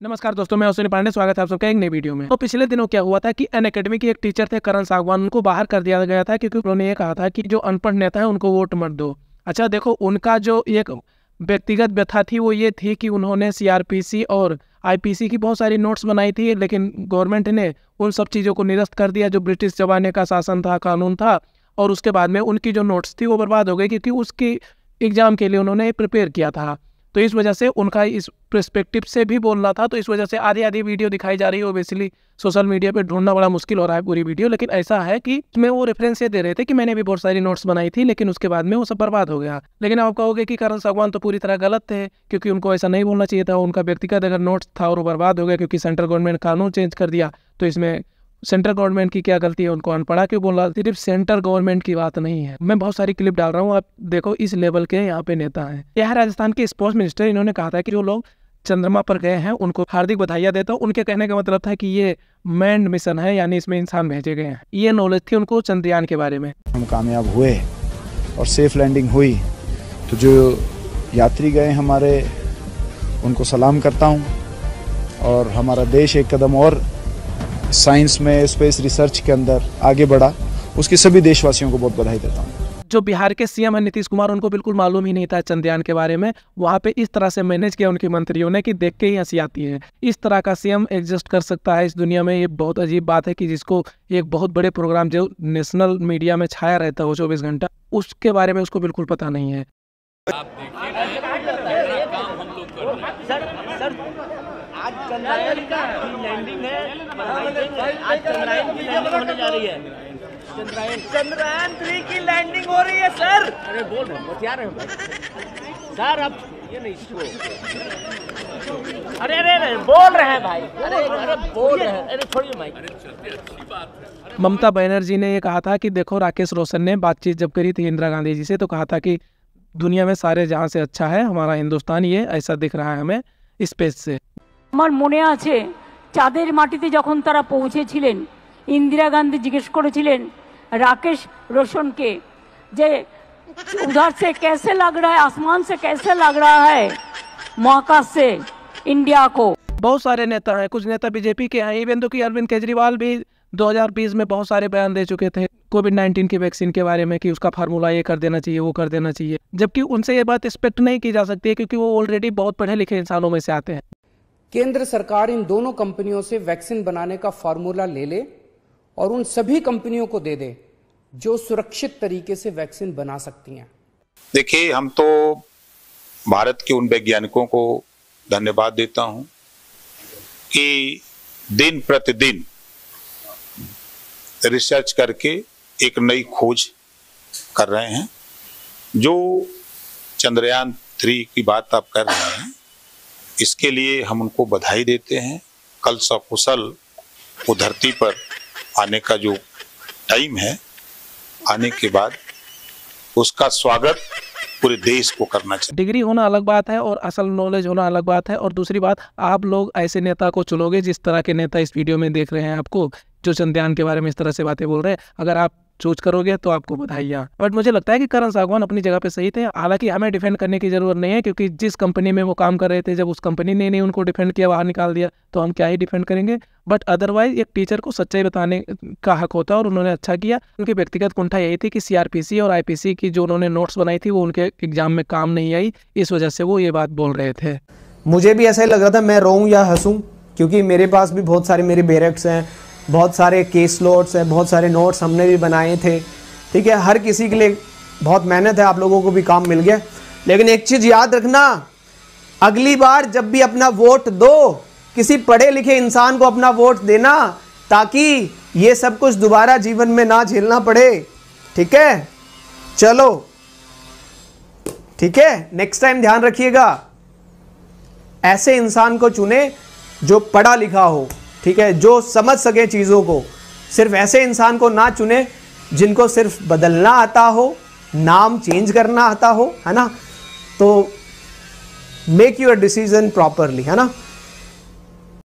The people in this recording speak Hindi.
नमस्कार दोस्तों, मैं अश्विनी पांडे, स्वागत है आप सबका एक नई वीडियो में। तो पिछले दिनों क्या हुआ था कि अन अकेडमी के एक टीचर थे, करण सागवान, उनको बाहर कर दिया गया था क्योंकि उन्होंने ये कहा था कि जो अनपढ़ नेता है, उनको वोट मत दो। अच्छा देखो, उनका जो एक व्यक्तिगत व्यथा थी, वो ये थी कि उन्होंने सीआरपीसी और आईपीसी की बहुत सारी नोट्स बनाई थी, लेकिन गवर्नमेंट ने उन सब चीज़ों को निरस्त कर दिया, जो ब्रिटिश जमाने का शासन था, कानून था, और उसके बाद में उनकी जो नोट्स थी, वो बर्बाद हो गई, क्योंकि उसकी एग्ज़ाम के लिए उन्होंने प्रिपेयर किया था। तो इस वजह से उनका इस प्रस्पेक्टिव से भी बोलना था तो इस वजह से आधी आधी वीडियो दिखाई जा रही है। बेसिकली सोशल मीडिया पे ढूंढना बड़ा मुश्किल हो रहा है पूरी वीडियो लेकिन ऐसा है कि इसमें वो रेफरेंस ये दे रहे थे कि मैंने भी बहुत सारी नोट्स बनाई थी, लेकिन उसके बाद में वो सब बर्बाद हो गया। लेकिन आप कहोगे कि करण सागवान तो पूरी तरह गलत थे, क्योंकि उनको ऐसा नहीं बोलना चाहिए था। उनका व्यक्तिगत अगर नोट्स था और वो बर्बाद हो गया, क्योंकि सेंट्रल गवर्नमेंट कानून चेंज कर दिया तो इसमें सेंट्रल गवर्नमेंट की क्या गलती है उनको अनपढ़ा क्यों बोल? सिर्फ़ सेंट्रल गवर्नमेंट की बात नहीं है। मैं बहुत सारी क्लिप डाल रहा हूँ, आप देखो इस लेवल के यहाँ पे नेता है। यह राजस्थान के स्पोर्ट्स मिनिस्टर, इन्होंने कहा था कि जो लोग चंद्रमा पर गए हैं, उनको हार्दिक बधाइयाँ देता हूँ। उनके कहने का मतलब था कि ये मैंड मिशन है, यानी इसमें इंसान भेजे गए हैं। ये नॉलेज थी उनको चंद्रयान के बारे में। हम कामयाब हुए और सेफ़ लैंडिंग हुई। तो जो यात्री गए हमारे, उनको सलाम करता हूँ। और हमारा देश एक कदम और साइंस में स्पेस रिसर्च के अंदर आगे बढ़ा। उसके सभी देशवासियों को बहुत बधाई देता हूँ। जो बिहार के सीएम है नीतीश कुमार उनको बिल्कुल मालूम ही नहीं था चंद्रयान के बारे में। वहाँ पे इस तरह से मैनेज किया उनके मंत्रियों ने कि देख के ही हँसी आती है। इस तरह का सीएम एग्जिस्ट कर सकता है इस दुनिया में ये बहुत अजीब बात है कि जिसको एक बहुत बड़े प्रोग्राम जो नेशनल मीडिया में छाया रहता है चौबीस घंटा उसके बारे में उसको बिल्कुल पता नहीं है। आप देखिए रहे हैं। चंद्रायन लैंडिंग है आज चंद्रायन की लैंडिंग होने जा रही है। चंद्रायन। चंद्रयान थ्री की लैंडिंग हो रही है सर अरे बोल रहे हैं बतिया रहे सर अब ये नहीं इसको अरे अरे अरे बोल रहे हैं भाई। अरे अरे बोल रहे हैं। अरे छोड़िए है ममता बनर्जी ने ये कहा था कि देखो राकेश रोशन ने बातचीत जब करी थी इंदिरा गांधी जी से तो कहा था कि दुनिया में सारे जहाँ से अच्छा है हमारा हिंदुस्तान ये ऐसा दिख रहा है हमें स्पेस से। আমার মনে আছে চাঁদের মাটিতে যখন তারা পৌঁছেছিলেন ইন্দিরা গান্ধী জিজ্ঞেস করেছিলেন রাকেশ रोशन যে उधर से कैसे लग रहा है आसमान से कैसे लग रहा है महाकाश से इंडिया को बहुत सारे नेता हैं कुछ नेता बीजेपी के हैं इवन तो कि अरविंद केजरीवाल भी 2020 में बहुत सारे बयान दे चुके थे कोविड 19 की वैक्सीन के बारे में कि उसका फार्मूला ये कर देना चाहिए वो कर देना चाहिए जबकि उनसे ये बात एक्सपेक्ट नहीं की जा सकती है क्योंकि वो ऑलरेडी बहुत पढ़े लिखे इंसानों में से आते हैं केंद्र सरकार इन दोनों कंपनियों से वैक्सीन बनाने का फॉर्मूला ले ले और उन सभी कंपनियों को दे दे जो सुरक्षित तरीके से वैक्सीन बना सकती हैं। देखिए, हम तो भारत के उन वैज्ञानिकों को धन्यवाद देता हूँ कि दिन प्रतिदिन रिसर्च करके एक नई खोज कर रहे हैं। जो चंद्रयान थ्री की बात आप कर रहे हैं इसके लिए हम उनको बधाई देते हैं। कल सकुशल वो धरती पर आने का जो टाइम है, आने के बाद उसका स्वागत पूरे देश को करना चाहिए। डिग्री होना अलग बात है और असल नॉलेज होना अलग बात है और दूसरी बात, आप लोग ऐसे नेता को चुनोगे जिस तरह के नेता इस वीडियो में देख रहे हैं आपको, जो चंद्रयान के बारे में इस तरह से बातें बोल रहे हैं। अगर आप चूज़ करोगे तो आपको बधाइयाँ। बट मुझे लगता है कि करण सागवान अपनी जगह पे सही थे। हालाँकि हमें डिफेंड करने की ज़रूरत नहीं है क्योंकि जिस कंपनी में वो काम कर रहे थे, जब उस कंपनी ने नहीं उनको डिफेंड किया, बाहर निकाल दिया तो हम क्या ही डिफेंड करेंगे? बट अदरवाइज़ एक टीचर को सच्चाई बताने का हक होता है और उन्होंने अच्छा किया। उनकी व्यक्तिगत कुंठा यही थी कि सीआरपीसी और आईपीसी की जो उन्होंने नोट्स बनाई थी, वो उनके एग्ज़ाम में काम नहीं आई। इस वजह से वो ये बात बोल रहे थे। मुझे भी ऐसा ही लग रहा था, मैं रोऊं या हंसूं, क्योंकि मेरे पास भी बहुत सारे मेरे बेरेक्स हैं। बहुत सारे केस नोट्स हैं, बहुत सारे नोट्स हमने भी बनाए थे। ठीक है, हर किसी के लिए बहुत मेहनत है, आप लोगों को भी काम मिल गया। लेकिन एक चीज़ याद रखना, अगली बार जब भी अपना वोट दो, किसी पढ़े लिखे इंसान को अपना वोट देना, ताकि ये सब कुछ दोबारा जीवन में ना झेलना पड़े। ठीक है? चलो। ठीक है? नेक्स्ट टाइम ध्यान रखिएगा। ऐसे इंसान को चुने जो पढ़ा लिखा हो। ठीक है, जो समझ सके चीज़ों को। सिर्फ़ ऐसे इंसान को ना चुने जिनको सिर्फ़ बदलना आता हो, नाम चेंज करना आता हो, है ना? तो मेक यूर डिसीज़न प्रॉपरली है ना?